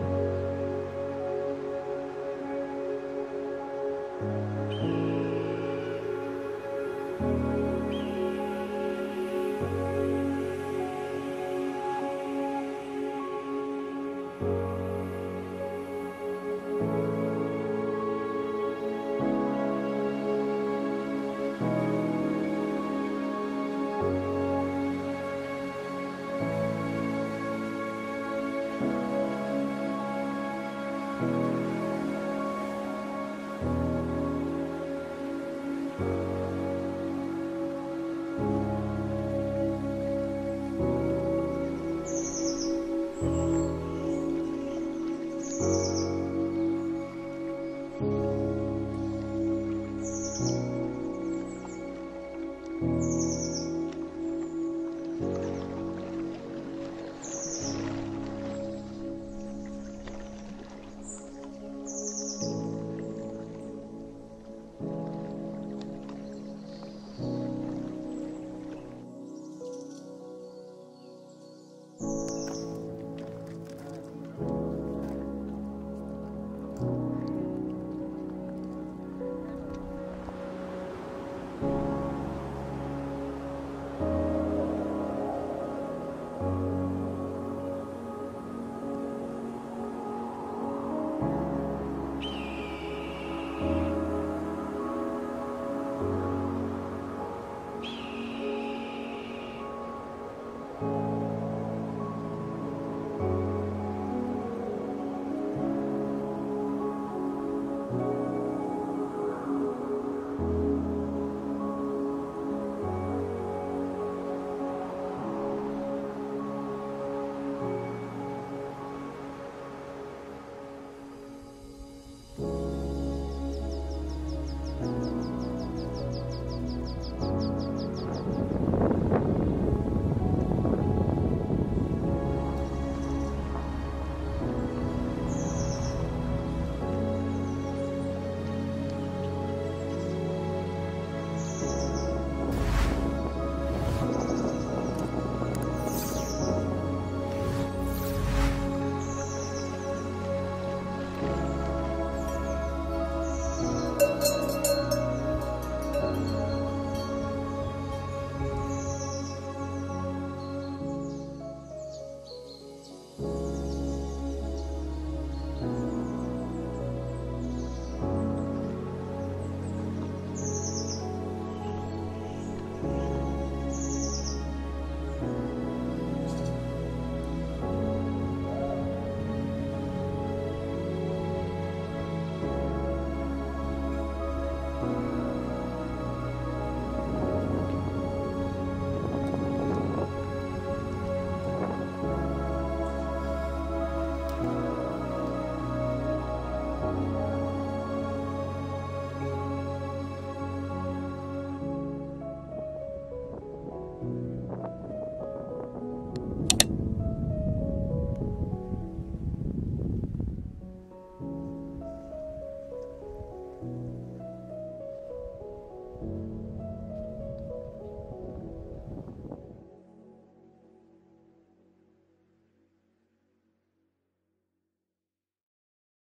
you.